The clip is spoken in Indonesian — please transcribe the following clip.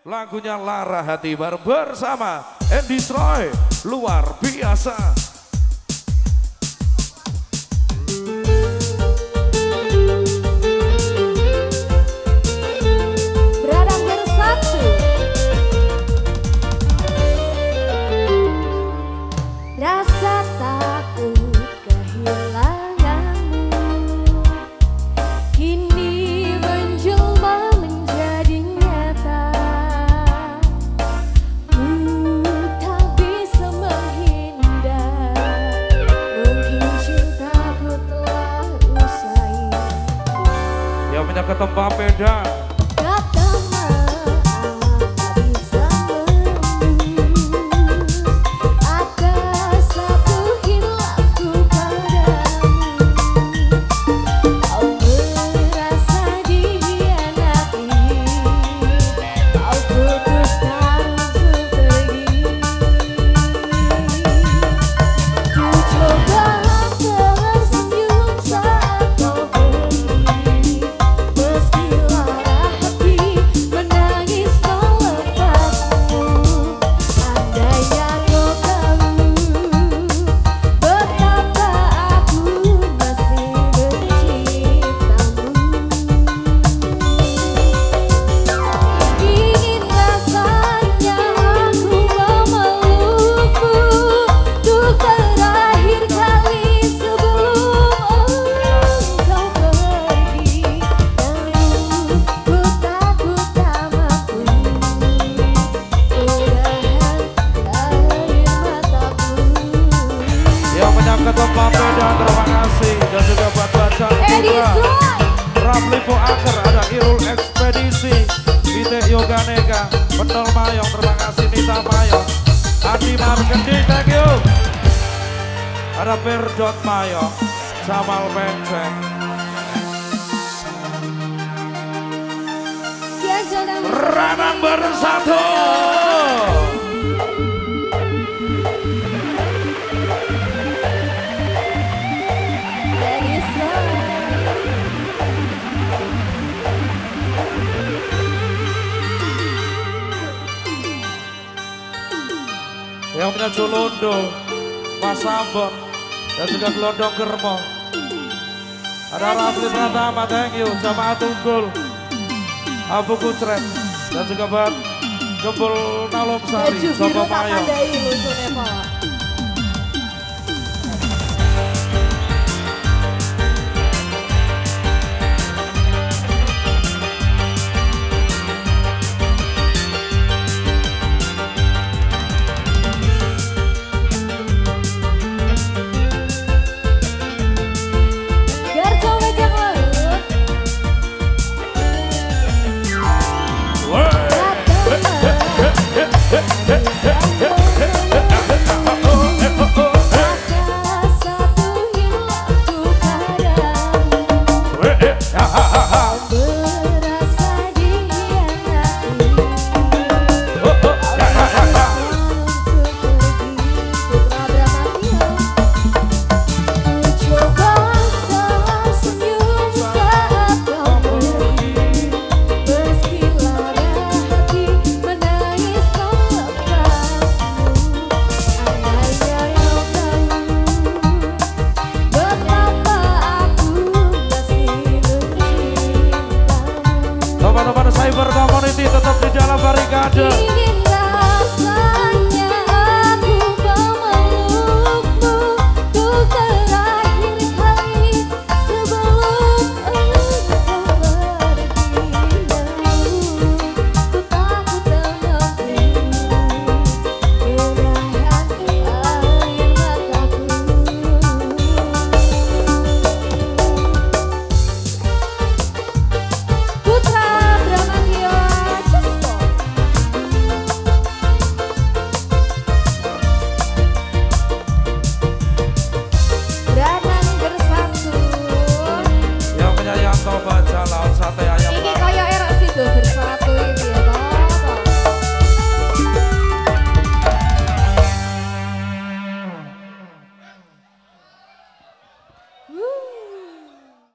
Lagunya Lara Hati Bar bersama Andy Stroy luar biasa. ke tempat beda. Ketut Lape dan terima kasih. Dan juga buat Bacan Putra Rapli Aker ada Irul Ekspedisi Ite Yoga Nega Betel Mayong terima kasih Nita Mayong. Andi Marketing thank you. Ada Perdot Mayong Jamal Penceng Ranang bersatu. Kina Mas Pasambon, dan juga Gelondong Germo. Ada Rafli Pratama, thank you, Jamaah Tunggul, Abu Kucret, dan juga Ban Gembul Nalom Sari, Sopo Mayo.